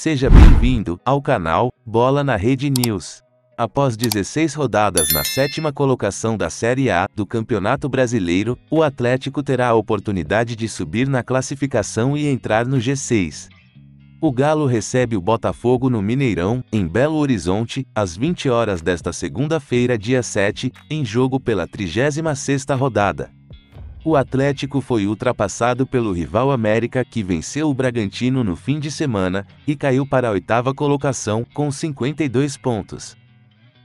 Seja bem-vindo ao canal Bola na Rede News. Após 16 rodadas na sétima colocação da Série A do Campeonato Brasileiro, o Atlético terá a oportunidade de subir na classificação e entrar no G6. O Galo recebe o Botafogo no Mineirão, em Belo Horizonte, às 20 horas desta segunda-feira, dia 7, em jogo pela 36ª rodada. O Atlético foi ultrapassado pelo rival América que venceu o Bragantino no fim de semana e caiu para a oitava colocação com 52 pontos.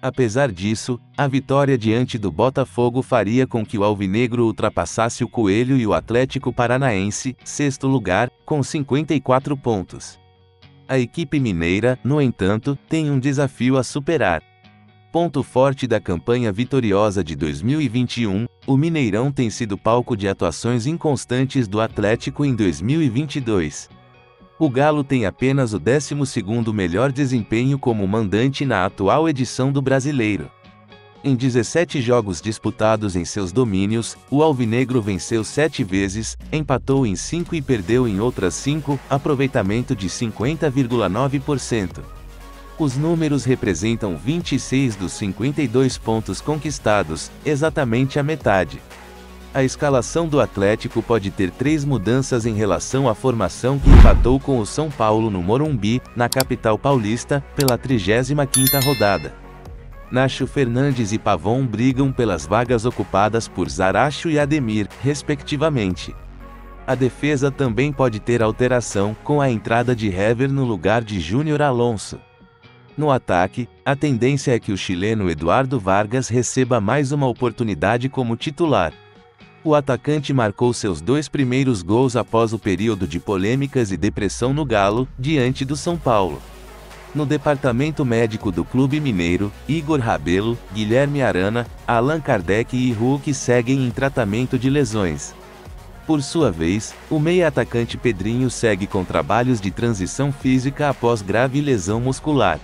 Apesar disso, a vitória diante do Botafogo faria com que o Alvinegro ultrapassasse o Coelho e o Atlético Paranaense, sexto lugar, com 54 pontos. A equipe mineira, no entanto, tem um desafio a superar. Ponto forte da campanha vitoriosa de 2021, o Mineirão tem sido palco de atuações inconstantes do Atlético em 2022. O Galo tem apenas o 12º melhor desempenho como mandante na atual edição do Brasileiro. Em 17 jogos disputados em seus domínios, o Alvinegro venceu 7 vezes, empatou em 5 e perdeu em outras 5, aproveitamento de 50,9%. Os números representam 26 dos 52 pontos conquistados, exatamente a metade. A escalação do Atlético pode ter três mudanças em relação à formação que empatou com o São Paulo no Morumbi, na capital paulista, pela 35ª rodada. Nacho Fernandes e Pavon brigam pelas vagas ocupadas por Zaracho e Ademir, respectivamente. A defesa também pode ter alteração, com a entrada de Hever no lugar de Júnior Alonso. No ataque, a tendência é que o chileno Eduardo Vargas receba mais uma oportunidade como titular. O atacante marcou seus dois primeiros gols após o período de polêmicas e depressão no Galo, diante do São Paulo. No departamento médico do Clube Mineiro, Igor Rabelo, Guilherme Arana, Allan Kardec e Hulk seguem em tratamento de lesões. Por sua vez, o meia-atacante Pedrinho segue com trabalhos de transição física após grave lesão muscular.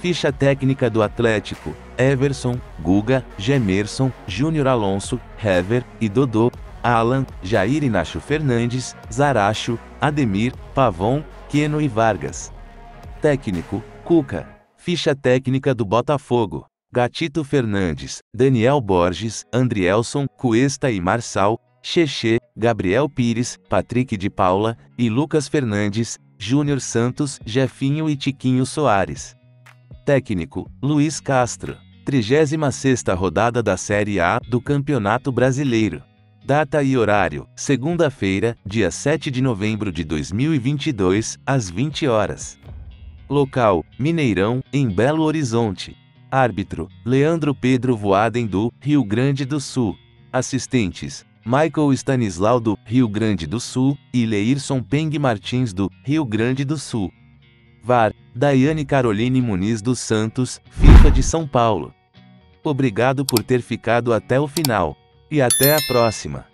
Ficha técnica do Atlético: Everson, Guga, Gemerson, Júnior Alonso, Hever e Dodô, Alan, Jair Inácio Fernandes, Zaracho, Ademir, Pavon, Queno e Vargas. Técnico: Cuca. Ficha técnica do Botafogo: Gatito Fernandes, Daniel Borges, Andrielson, Cuesta e Marçal, Cheche, Gabriel Pires, Patrick de Paula e Lucas Fernandes, Júnior Santos, Jefinho e Tiquinho Soares. Técnico: Luiz Castro. 36ª rodada da Série A do Campeonato Brasileiro. Data e horário: segunda-feira, dia 7 de novembro de 2022, às 20 horas. Local: Mineirão, em Belo Horizonte. Árbitro: Leandro Pedro Voaden do Rio Grande do Sul. Assistentes: Michael Stanislau do Rio Grande do Sul e Leirson Peng Martins do Rio Grande do Sul. VAR, Daiane Caroline Muniz dos Santos, FIFA de São Paulo. Obrigado por ter ficado até o final. E até a próxima.